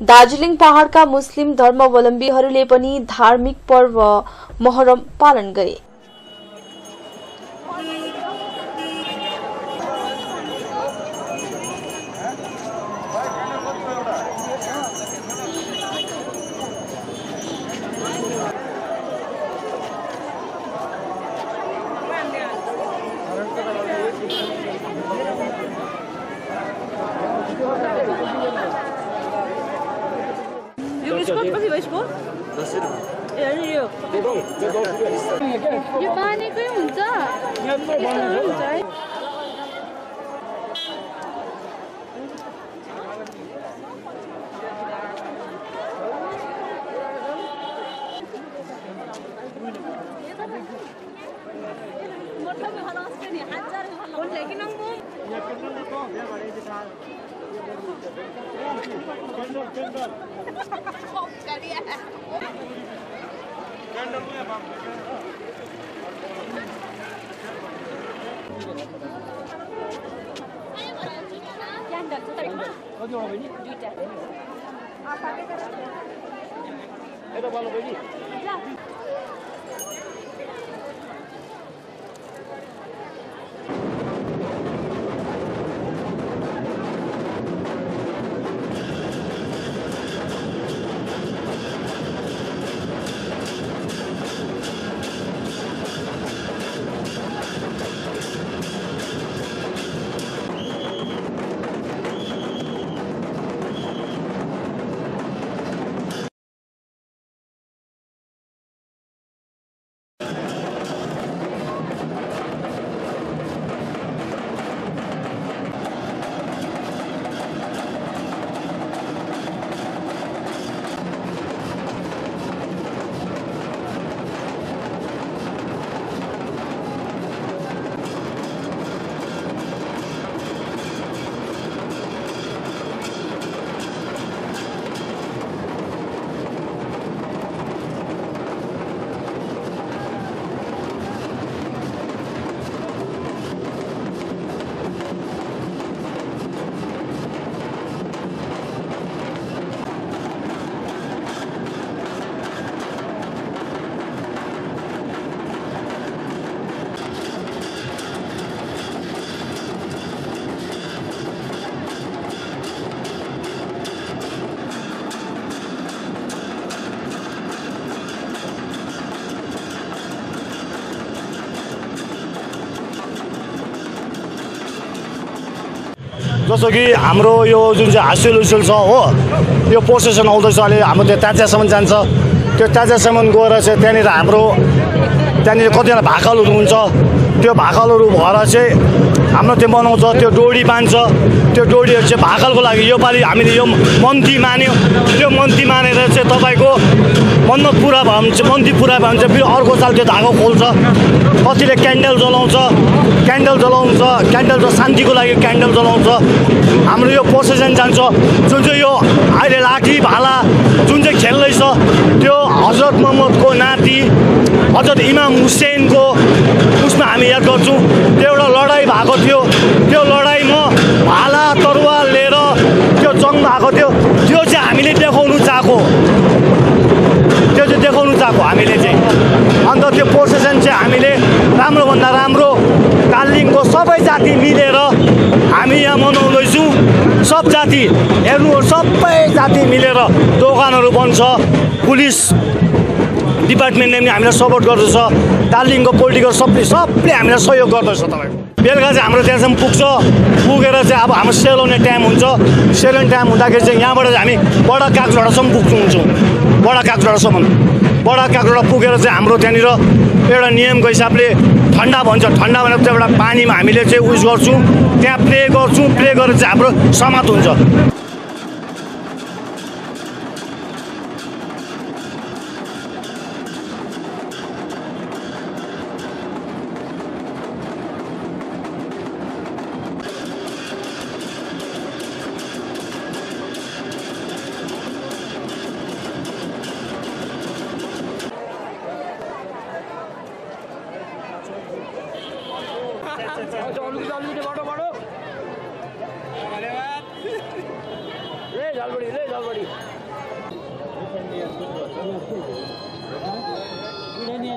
दार्जिलिङ पहाड़का मुस्लिम धर्मावलम्बीहरूले पनि धार्मिक पर्व मोहरम पालन गरे। यो बिस्कुट कति भयो यसको ए होइन यो यो बानेकै हुन्छ यस्तोहरू हुन्छ है जस्तो कि हाम्रो यो जुन चाहिँ हासिल उसिल छ हो यो प्रोसेसन आउँदैछ अहिले हाम्रो त्यो ताच्यासम्म जान्छ। त्यो ताच्यासम्म गएर चाहिँ त्यहाँनिर हाम्रो त्यहाँनिर कतिजना भाकलहरू हुन्छ त्यो भाकलहरू भएर चाहिँ हाम्रो त्यो बनाउँछ त्यो डोरी बाँध्छ। त्यो डोरीहरू चाहिँ भाकलको लागि योपालि हामीले यो मन्ती मान्यो। त्यो मन्ती मानेर चाहिँ तपाईँको मन्नत पुरा भयो भने चाहिँ मन्ती पुरा भयो भने चाहिँ फेरि अर्को साल त्यो धागो खोल्छ कतिले क्यान्डल जलाउँछ क्यान्डल जलाउँछ क्यान्डल शान्तिको लागि क्यान्डल जलाउँछ। हाम्रो यो प्रोसेसन जान्छ जुन चाहिँ यो अहिले लाठी भाला जुन चाहिँ खेल्दैछ त्यो हजरत मोहम्मदको नाति हजरत इमाम हुसेनको उसमा हामी याद गर्छौँ त्यो एउटा लडाइँ भएको थियो त्यो लडाइँमा भाला तरुवाल लिएर त्यो जङ भएको थियो त्यो चाहिँ हामीले देखाउनु चाहेको त्यो चाहिँ देखाउनु चाहेको हामीले चाहिँ अन्त त्यो प्रोसेसन चाहिँ हामीले राम्रोभन्दा राम्रो दार्जिलिङको सबै जाति मिलेर हामी यहाँ मनाउँदैछौँ सब जाति हेर्नु सबै जाति मिलेर दोकानहरू बन्छ। पुलिस डिपार्टमेन्टले पनि हामीलाई सपोर्ट गर्दछ। दार्जिलिङको पोलिटिकल सबले सबले हामीलाई सहयोग गर्दछ तपाईँको बेलुका चाहिँ हाम्रो त्यहाँसम्म पुग्छ। पुगेर चाहिँ अब हाम्रो सेलाउने टाइम हुन्छ। सेलाउने टाइम हुँदाखेरि चाहिँ यहाँबाट चाहिँ हामी बडा कागझोडासम्म पुग्नु हुन्छौँ बडा कागझोडासम्म बडा कागझोडा पुगेर चाहिँ हाम्रो त्यहाँनिर एउटा नियमको हिसाबले ठन्डा भन्छ ठन्डा भनेर एउटा पानीमा हामीले चाहिँ उस गर्छौँ त्यहाँ प्ले गर्छौँ प्ले गरेर चाहिँ हाम्रो समात हुन्छ। ¡Lee, Álvaro! ¡Lee,